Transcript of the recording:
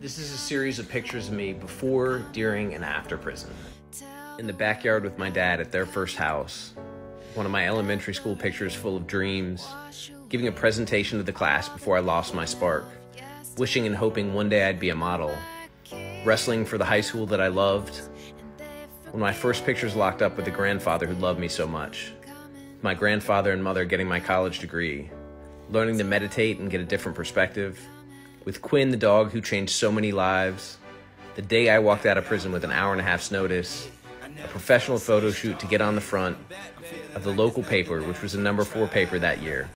This is a series of pictures of me before, during, and after prison. In the backyard with my dad at their first house. One of my elementary school pictures full of dreams. Giving a presentation to the class before I lost my spark. Wishing and hoping one day I'd be a model. Wrestling for the high school that I loved. When my first pictures locked up with the grandfather who loved me so much. My grandfather and mother getting my college degree. Learning to meditate and get a different perspective with Quinn, the dog who changed so many lives, the day I walked out of prison with an hour and a half's notice, a professional photo shoot to get on the front of the local paper, which was a number four paper that year.